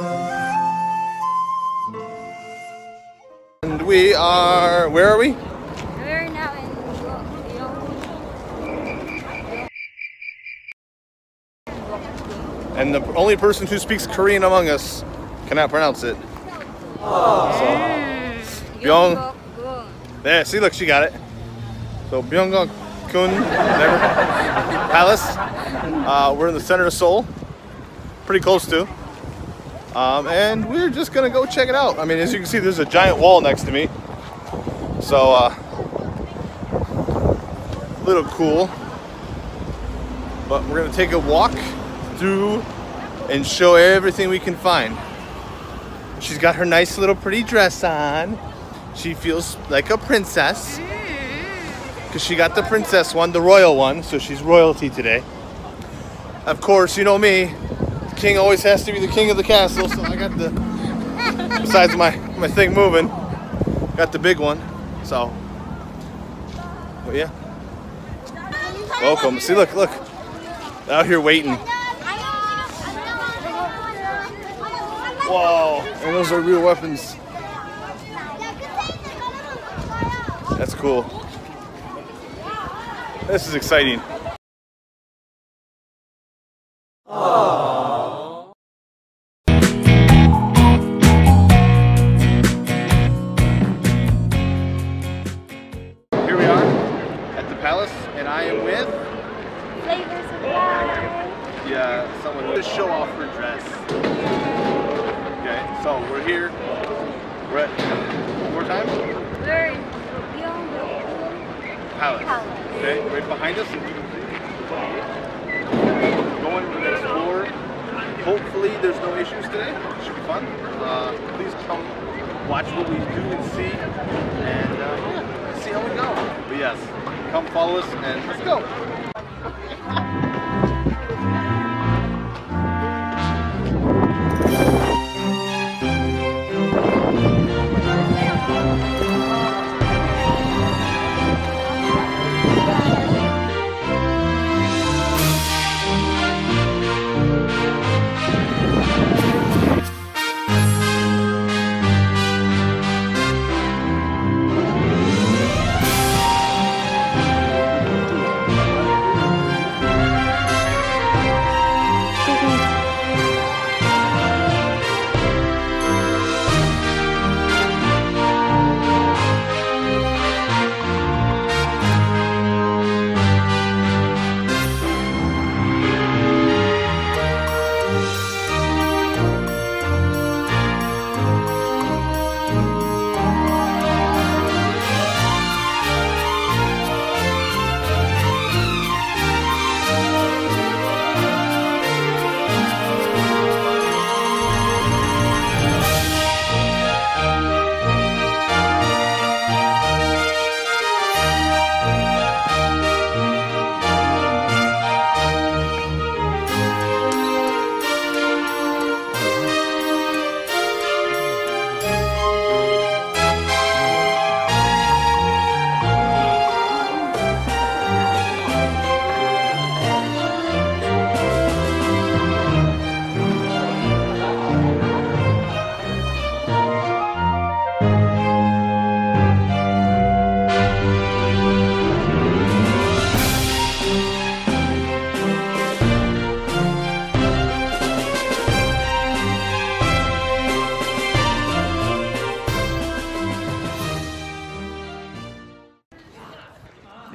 And we are, where are we? We're now in And the only person who speaks Korean among us cannot pronounce it. Byung. There, see, look, she got it. So Byunggang Kun, Palace. Uh, we're in the center of Seoul, pretty close to. Um, and we're just gonna go check it out. I mean, as you can see, there's a giant wall next to me. So, uh, a little cool. But we're gonna take a walk through and show everything we can find. She's got her nice little pretty dress on. She feels like a princess. Because she got the princess one, the royal one, so she's royalty today. Of course, you know me, king always has to be the king of the castle, so I got the, besides my, my thing moving, got the big one, so. But yeah. Welcome. See, look, look. Out here waiting. Whoa. And those are real weapons. That's cool. This is exciting. It should be fun. Uh, please come watch what we do and see, and uh, yeah, see how we go. But yes, come follow us and let's go.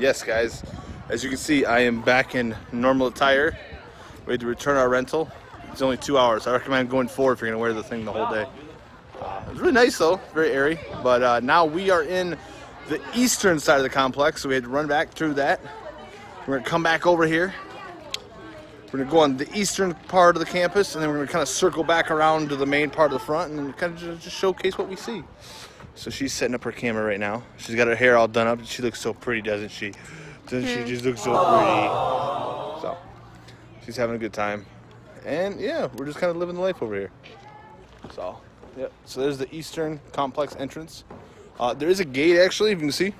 Yes, guys. As you can see, I am back in normal attire. We had to return our rental. It's only two hours. I recommend going forward if you're gonna wear the thing the whole day. Uh, it's really nice though, very airy. But uh, now we are in the eastern side of the complex, so we had to run back through that. We're gonna come back over here. We're gonna go on the eastern part of the campus, and then we're gonna kind of circle back around to the main part of the front, and kind of just, showcase what we see. So she's setting up her camera right now. She's got her hair all done up. She looks so pretty, doesn't she? Doesn't she just look so pretty? So she's having a good time. And yeah, we're just kind of living the life over here. So, yep. So there's the eastern complex entrance. Uh, there is a gate actually, if you can see.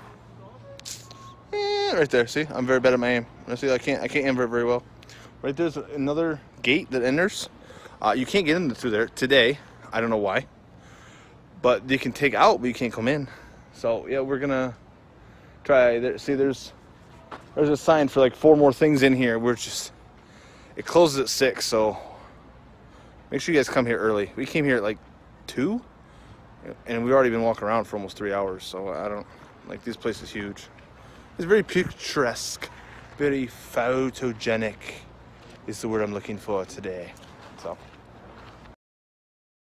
Eh, right there. See, I'm very bad at my aim. See, I can't I can't aim very very well. Right there's another gate that enters. Uh, you can't get in through there today. I don't know why. But you can take out, but you can't come in. So yeah, we're gonna try. There, see, there's there's a sign for like four more things in here. We're just it closes at six, so make sure you guys come here early. We came here at like two, and we've already been walking around for almost three hours. So I don't like this place is huge. It's very picturesque, very photogenic is the word I'm looking for today. So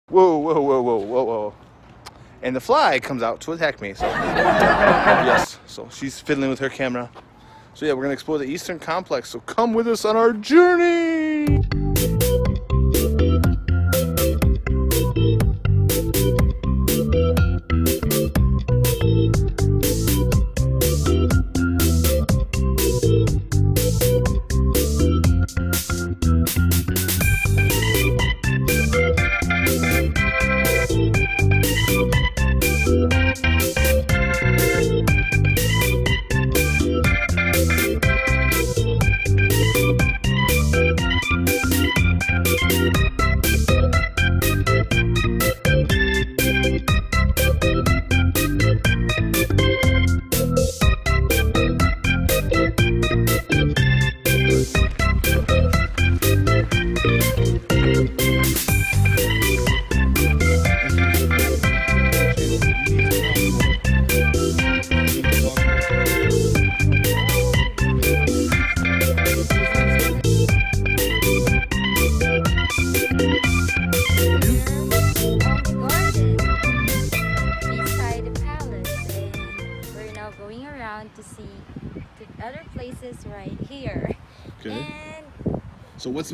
whoa, whoa, whoa, whoa, whoa, whoa. And the fly comes out to attack me. So yes, so she's fiddling with her camera. So yeah, we're gonna explore the Eastern Complex. So come with us on our journey.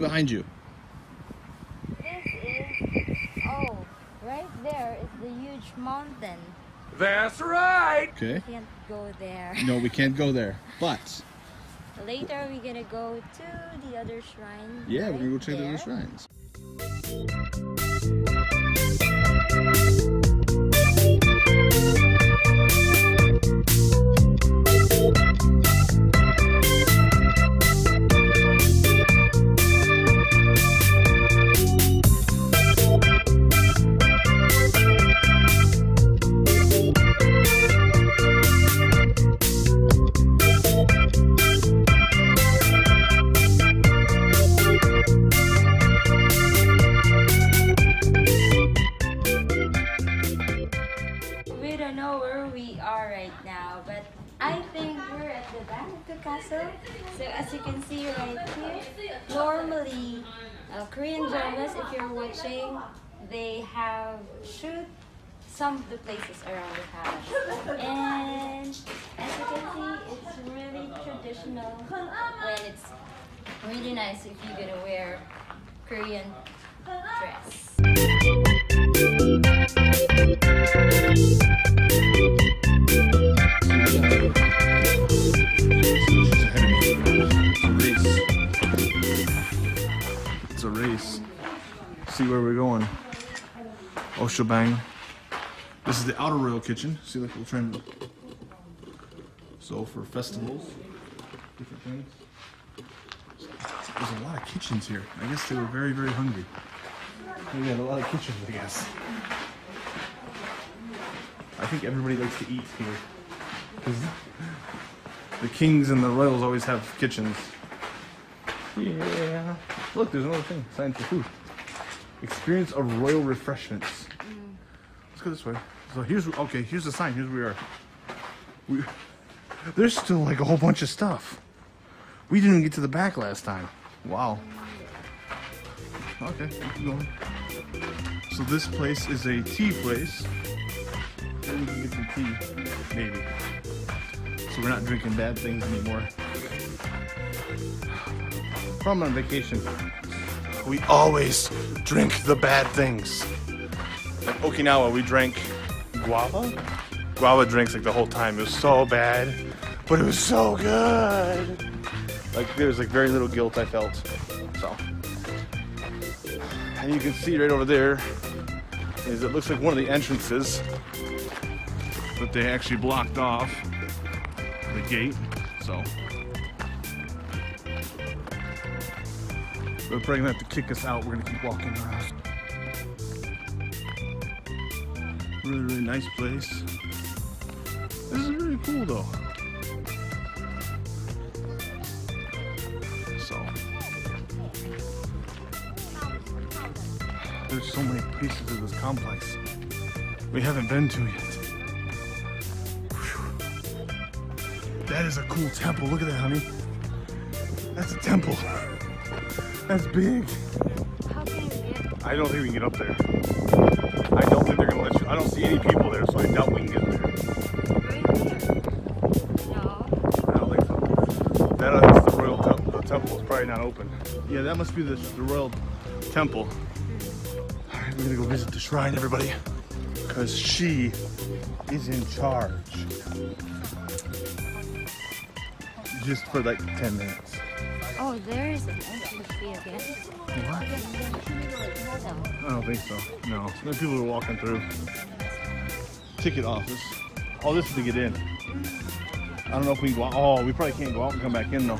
Behind you? This is, oh, right there is the huge mountain. That's right. Okay. We can't go there. No, we can't go there. But later we're gonna go to the other shrine. Yeah, right we're gonna go check there. the other shrines. If you're watching, they have shoot some of the places around the palace. And as you can see, it's really traditional when it's really nice if you're gonna wear Korean dress. See where we're going. Oh shebang. This is the outer royal kitchen. See like we're trying So for festivals, different things. There's a lot of kitchens here. I guess they were very, very hungry. We had a lot of kitchens, I guess. I think everybody likes to eat here. Because the kings and the royals always have kitchens. Yeah. Look, there's another thing. Sign for food. Experience of royal refreshments. Mm. Let's go this way. So here's okay. Here's the sign. Here's where we are. We, there's still like a whole bunch of stuff. We didn't even get to the back last time. Wow. Okay, keep going. So this place is a tea place. Maybe we can get some tea. Maybe. So we're not drinking bad things anymore. From on vacation, we always drink the bad things. In Okinawa, we drank guava. Guava drinks like the whole time. It was so bad, but it was so good. Like there was like very little guilt I felt. So, and you can see right over there is it looks like one of the entrances that they actually blocked off the gate. So They're probably gonna have to kick us out. We're gonna keep walking around. Really, really nice place. This is really cool though. So there's so many pieces of this complex we haven't been to yet. That is a cool temple. Look at that, honey. That's a temple. That's big. How can you I don't think we can get up there. I don't think they're gonna let you. I don't see any people there, so I doubt we can get there. No. I don't think so. That uh, is the royal temple. The temple is probably not open. Yeah, that must be the, the royal temple. All right, we're gonna go visit the shrine, everybody, because she is in charge. Just for like 10 minutes. Oh, there is an entrance fee again. What? I don't think so. No. There are people who are walking through. Ticket office. Oh, this is to get in. I don't know if we can go out. Oh, we probably can't go out and come back in though.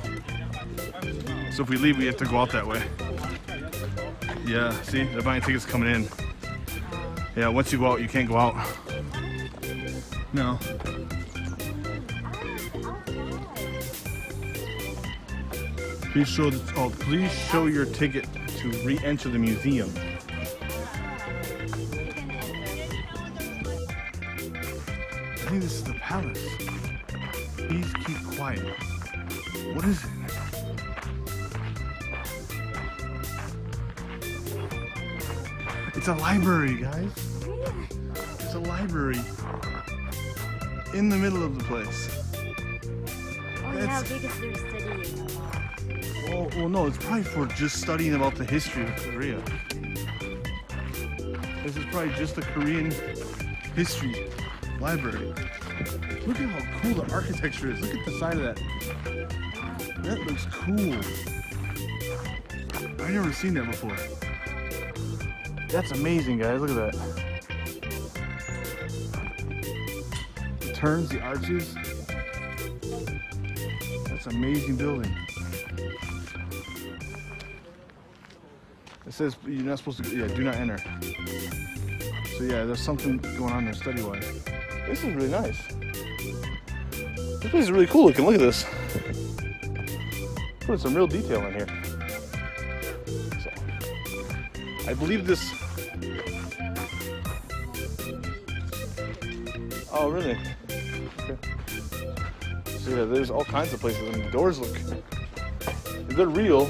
So if we leave, we have to go out that way. Yeah, see? They're buying tickets coming in. Yeah, once you go out, you can't go out. No. Please show oh, please show your ticket to re-enter the museum. I think this is the palace. Please keep quiet. What is it? It's a library, guys. It's a library in the middle of the place. Oh yeah, That's- because they're studying. Well, no, it's probably for just studying about the history of Korea. This is probably just a Korean history library. Look at how cool the architecture is. Look at the side of that. That looks cool. I've never seen that before. That's amazing, guys. Look at that. The turns, the arches. That's an amazing building. Says you're not supposed to. Yeah, do not enter. So yeah, there's something going on there study-wise. This is really nice. This place is really cool looking. Look at this. Put some real detail in here. So, I believe this. Oh really? Okay. So yeah, there's all kinds of places, and the doors look. They're real,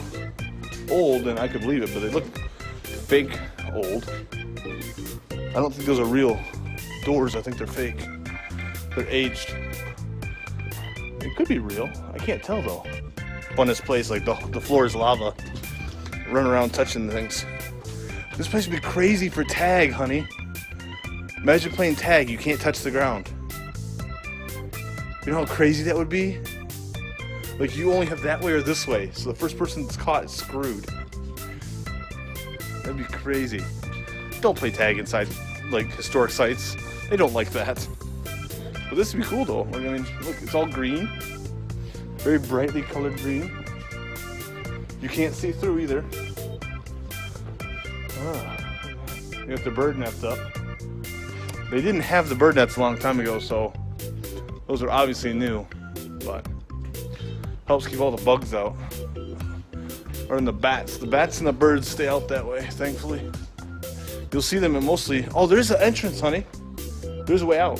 old, and I could believe it, but they look fake old. I don't think those are real doors. I think they're fake. They're aged. It could be real. I can't tell though. On this place, like the, the floor is lava. Run around touching things. This place would be crazy for tag, honey. Imagine playing tag, you can't touch the ground. You know how crazy that would be? Like you only have that way or this way, so the first person that's caught is screwed. That'd be crazy. Don't play tag inside like historic sites. They don't like that. But this would be cool though. Like I mean, look, it's all green, very brightly colored green. You can't see through either. Ah. You got the bird nets up. They didn't have the bird nets a long time ago, so those are obviously new, but helps keep all the bugs out. Or in the bats. The bats and the birds stay out that way, thankfully. You'll see them in mostly. Oh, there's an entrance, honey. There's a way out.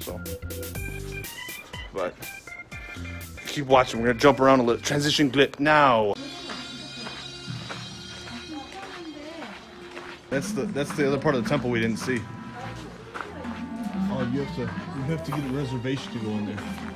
So, but keep watching. We're gonna jump around a little. Transition clip now. That's the that's the other part of the temple we didn't see. Oh, you have to you have to get a reservation to go in there.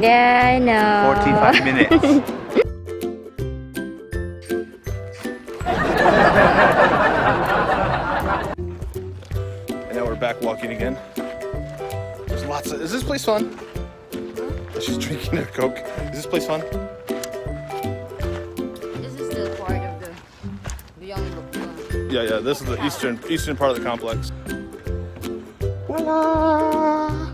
Yeah, I know. Forty-five minutes. and now we're back walking again. There's lots of. Is this place fun? She's drinking her coke. Is this place fun? This is still part of the Beyond Book Yeah, yeah. This is the eastern eastern part of the complex. Voila!